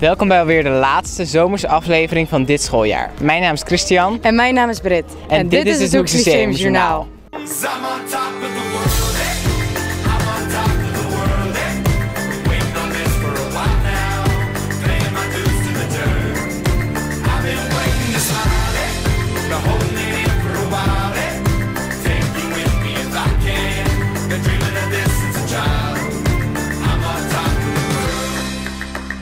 Welkom bij alweer de laatste zomerse aflevering van dit schooljaar. Mijn naam is Christian. En mijn naam is Britt. En, dit, is het Hoek Systeem Journaal.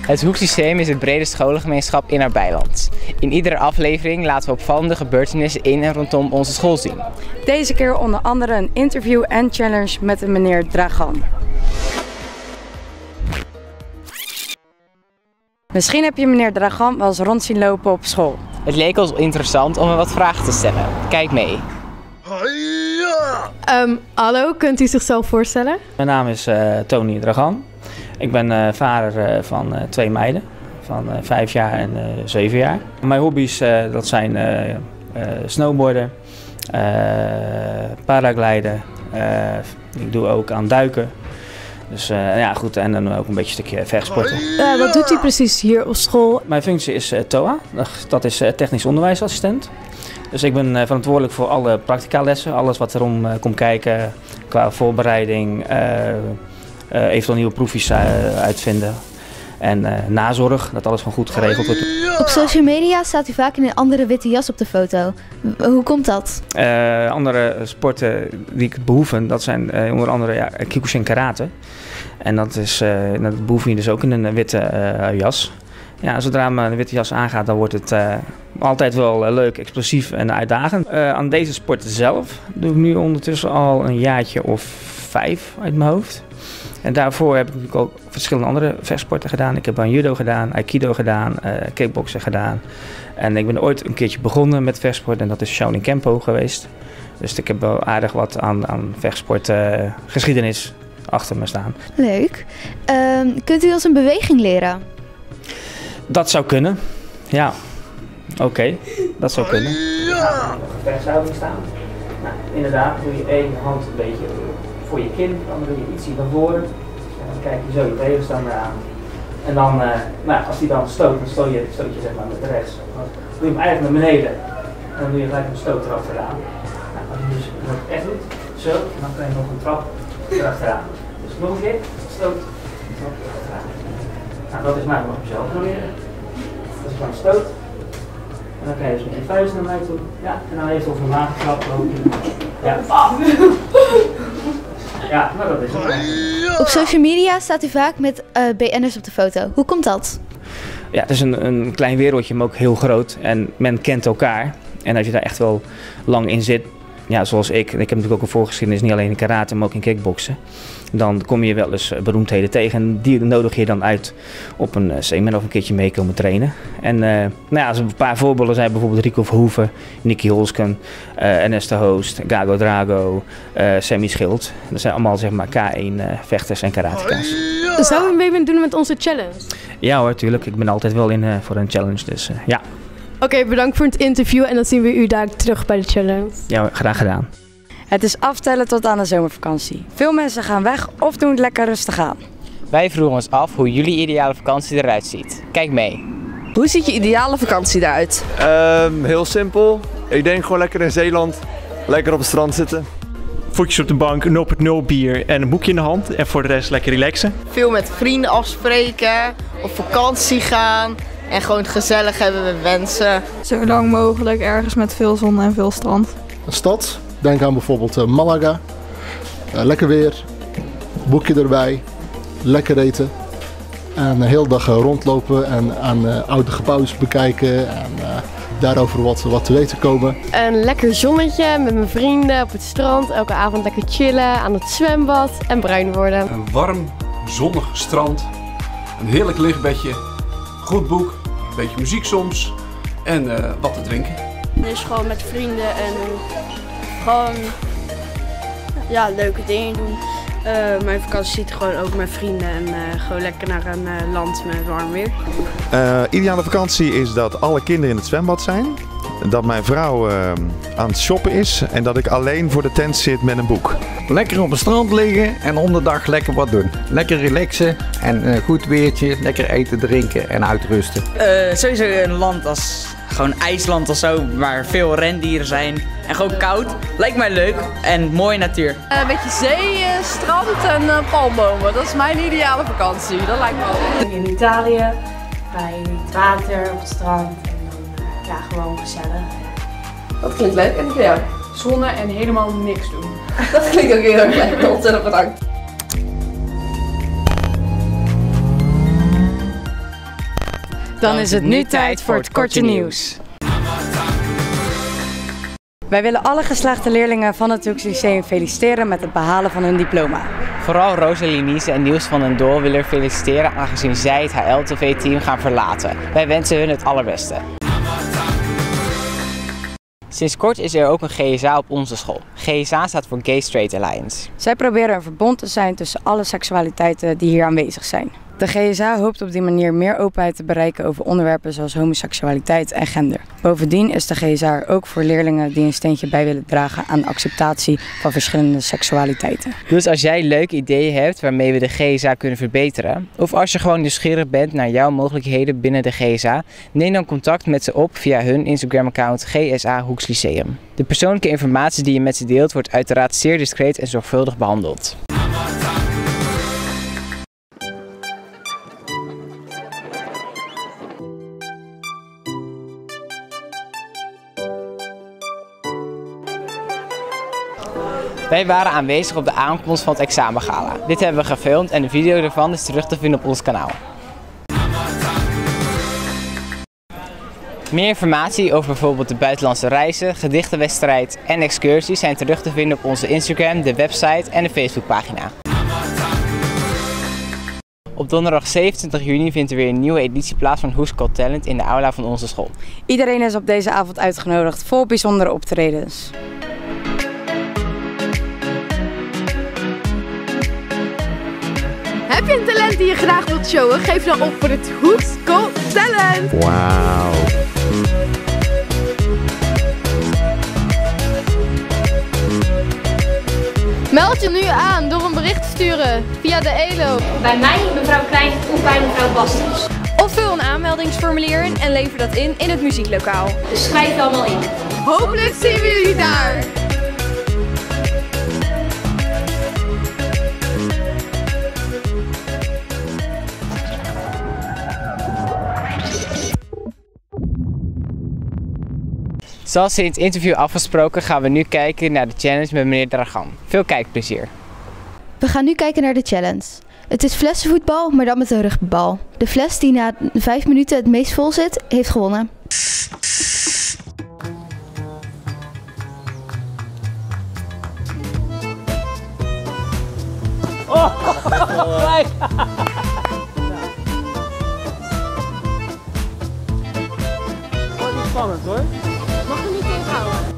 Het Hoeksysteem is het brede scholengemeenschap in Arbeiland. In iedere aflevering laten we opvallende gebeurtenissen in en rondom onze school zien. Deze keer onder andere een interview en challenge met de meneer Dragan. Misschien heb je meneer Dragan wel eens rond zien lopen op school. Het leek ons interessant om hem wat vragen te stellen. Kijk mee. Um, hallo, kunt u zichzelf voorstellen? Mijn naam is uh, Tony Dragan. Ik ben uh, vader uh, van twee meiden van vijf jaar en zeven jaar. Mijn hobby's dat zijn snowboarden, paragliden. ik doe ook aan duiken. Dus ja, goed, en dan ook een beetje een stukje vechtsporten. wat doet u precies hier op school? Mijn functie is TOA, dat is technisch onderwijsassistent. Dus ik ben verantwoordelijk voor alle lessen, alles wat erom komt kijken qua voorbereiding, uh, eventueel nieuwe proefjes uh, uitvinden. En uh, nazorg, dat alles gewoon goed geregeld wordt. Op social media staat u vaak in een andere witte jas op de foto. Hoe komt dat? andere sporten die ik behoeven, dat zijn onder andere ja, Kyokushin karate. En dat, is, dat behoef je dus ook in een witte jas. Ja, zodra mijn witte jas aangaat, dan wordt het altijd wel leuk, explosief en uitdagend. aan deze sport zelf doe ik nu ondertussen al een jaartje of vijf uit mijn hoofd. En daarvoor heb ik natuurlijk ook verschillende andere vechtsporten gedaan. Ik heb aan judo gedaan, aikido gedaan, uh, kickboksen gedaan. En ik ben ooit een keertje begonnen met vechtsport en dat is Shaolin Kempo geweest. Dus ik heb wel aardig wat aan, aan vechtsport uh, geschiedenis achter me staan. Leuk. Uh, kunt u ons een beweging leren? Dat zou kunnen, ja. Oké, okay. dat zou kunnen. Ja. Vechthouding staan. Nou, inderdaad, doe je één hand een beetje voor je kin, dan doe je ietsje naar voren. En dan kijk je zo je tegenstander aan. En dan, uh, nou, als die dan stoot, dan stoot je, stoot zeg maar met rechts. Dan doe je hem eigenlijk naar beneden. En dan doe je gelijk een stoot erachteraan. Nou, als je dus dat echt doet, zo, dan kan je nog een trap erachteraan. Dus nog een keer, stoot, trap erachteraan. Nou, dat is maar wat je zelf proberen. Dat is een stoot. En dan kan je dus met je vuist naar mij toe. Ja, en dan heeft over een lage trap Ja. Ah. Ja, maar dat is het. Op social media staat u vaak met uh, BN'ers op de foto. Hoe komt dat? Ja, het is een, een klein wereldje, maar ook heel groot. En men kent elkaar. En als je daar echt wel lang in zit, ja, zoals ik, ik heb natuurlijk ook een voorgeschiedenis, niet alleen in karate, maar ook in kickboksen. Dan kom je wel eens eh, beroemdheden tegen en die nodig je dan uit op een eh, seminar of een keertje mee komen trainen. En uh, nou ja, als een paar voorbeelden zijn bijvoorbeeld Rico Verhoeven, Nicky Holsken, uh, Ernest de Hoost, Gago Drago, uh, Sammy Schild. Dat zijn allemaal zeg maar K1 vechters en karateka's. Zou u mee willen doen met onze challenge? Ja hoor, tuurlijk. Ik ben altijd wel in voor een challenge, dus ja. Oké, okay, bedankt voor het interview en dan zien we u daar terug bij de challenge. Ja, graag gedaan. Het is aftellen tot aan de zomervakantie. Veel mensen gaan weg of doen het lekker rustig aan. Wij vroegen ons af hoe jullie ideale vakantie eruit ziet. Kijk mee. Hoe ziet je ideale vakantie eruit? Um, heel simpel. Ik denk gewoon lekker in Zeeland. Lekker op het strand zitten. Voetjes op de bank, 0.0 bier en een boekje in de hand. En voor de rest lekker relaxen. Veel met vrienden afspreken, op vakantie gaan. En gewoon gezellig hebben met wensen. Zo lang mogelijk ergens met veel zon en veel strand. Een stad. Denk aan bijvoorbeeld uh, Malaga. Uh, lekker weer. Boekje erbij. Lekker eten. En een hele dag rondlopen en aan oude gebouwen bekijken. En daarover wat, wat te weten komen. Een lekker zonnetje met mijn vrienden op het strand. Elke avond lekker chillen aan het zwembad en bruin worden. Een warm, zonnig strand. Een heerlijk lichtbedje. Goed boek beetje muziek soms en uh, wat te drinken. Dus gewoon met vrienden en gewoon ja, leuke dingen doen. Uh, mijn vakantie ziet gewoon ook met vrienden en uh, gewoon lekker naar een land met warm weer. ideale vakantie is dat alle kinderen in het zwembad zijn. Dat mijn vrouw eh, aan het shoppen is en dat ik alleen voor de tent zit met een boek. Lekker op het strand liggen en om de dag lekker wat doen. Lekker relaxen en een goed weertje, lekker eten, drinken en uitrusten. Uh, sowieso een land als gewoon IJsland of zo, waar veel rendieren zijn. En gewoon koud. Lijkt mij leuk en mooie natuur. een beetje zee, strand en palmbomen. Dat is mijn ideale vakantie. Dat lijkt me wel. In Italië, bij het water, op het strand. Ja, gewoon gezellig. Dat klinkt leuk. En voor jou? Zonnen en helemaal niks doen. Dat klinkt ook heel erg lekker. Ontzettend bedankt. Dan is het nu tijd voor het korte nieuws. Wij willen alle geslaagde leerlingen van het Hoeks Lyceum feliciteren met het behalen van hun diploma. Vooral Rosalie Niese en Niels van den Doel willen feliciteren aangezien zij het HL-TV-team gaan verlaten. Wij wensen hun het allerbeste. Sinds kort is er ook een GSA op onze school. GSA staat voor Gay Straight Alliance. Zij proberen een verbond te zijn tussen alle seksualiteiten die hier aanwezig zijn. De GSA hoopt op die manier meer openheid te bereiken over onderwerpen zoals homoseksualiteit en gender. Bovendien is de GSA er ook voor leerlingen die een steentje bij willen dragen aan acceptatie van verschillende seksualiteiten. Dus als jij leuke ideeën hebt waarmee we de GSA kunnen verbeteren, of als je gewoon nieuwsgierig bent naar jouw mogelijkheden binnen de GSA, neem dan contact met ze op via hun Instagram-account GSA Hoeks Lyceum. De persoonlijke informatie die je met ze deelt wordt uiteraard zeer discreet en zorgvuldig behandeld. Wij waren aanwezig op de aankomst van het examengala. Dit hebben we gefilmd en de video ervan is terug te vinden op ons kanaal. Meer informatie over bijvoorbeeld de buitenlandse reizen, gedichtenwedstrijd en excursies zijn terug te vinden op onze Instagram, de website en de Facebookpagina. Op donderdag 27 juni vindt er weer een nieuwe editie plaats van Who's Talent in de aula van onze school. Iedereen is op deze avond uitgenodigd, vol bijzondere optredens. Heb je een talent die je graag wilt showen? Geef dan op voor het Who's Got Talent! Wauw. Meld je nu aan door een bericht te sturen via de ELO. Bij mij, mevrouw Klein of bij mevrouw Basters. Of vul een aanmeldingsformulier in en lever dat in in het muzieklokaal. Dus schrijf je allemaal in. Zoals in het interview afgesproken gaan we nu kijken naar de challenge met meneer Dragan. Veel kijkplezier. We gaan nu kijken naar de challenge. Het is flessenvoetbal, maar dan met een rugbybal. De fles die na 5 minuten het meest vol zit, heeft gewonnen. Wordt niet spannend hoor. Niet tegenhouden.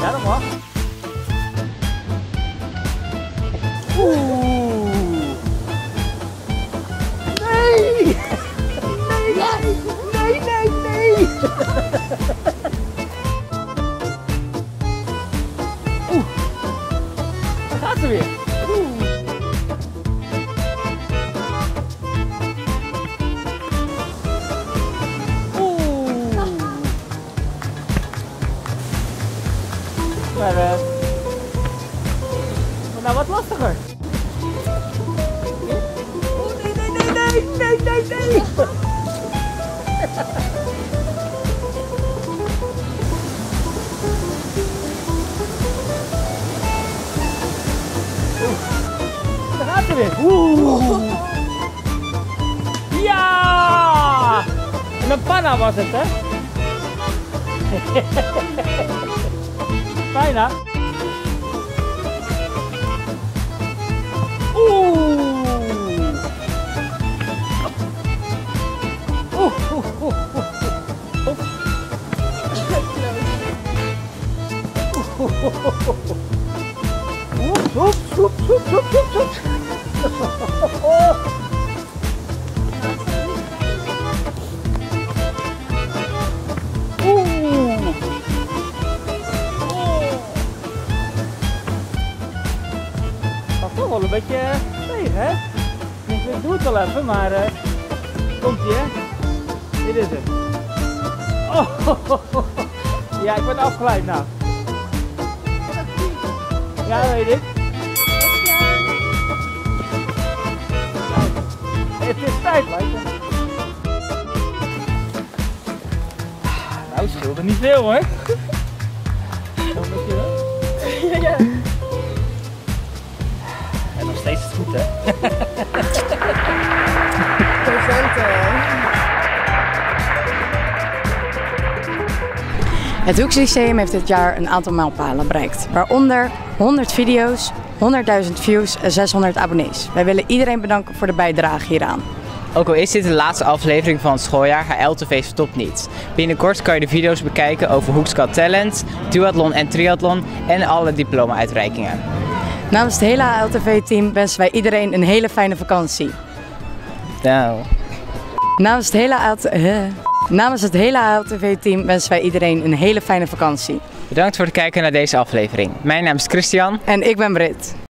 Ja, dat mag. Oeh. Nee! Nee, nee, nee, nee, nee! Oeh. Daar gaat ze weer. Een panna was het, hè? Bijna. Oeh. Oeh, oeh, oeh, oeh. Oep. Goed al even, maar eh komt ie hè. Dit is het. Oh, ja, ik ben afgeleid nou. Ja, weet ik. Het is tijd, het. Nou, het scheelde niet veel hoor. het goed hè. Het Hoeks Lyceum heeft dit jaar een aantal mijlpalen bereikt, waaronder 100 video's, 100.000 views en 600 abonnees. Wij willen iedereen bedanken voor de bijdrage hieraan. Ook al is dit de laatste aflevering van het schooljaar, HLTV stopt niet. Binnenkort kan je de video's bekijken over Hoeks Got Talent, duathlon en triathlon en alle diploma-uitreikingen. Namens het hele HLTV-team wensen wij iedereen een hele fijne vakantie. Nou, Namens het hele? Namens het hele HLTV-team wensen wij iedereen een hele fijne vakantie. bedankt voor het kijken naar deze aflevering. Mijn naam is Christian. En ik ben Brit.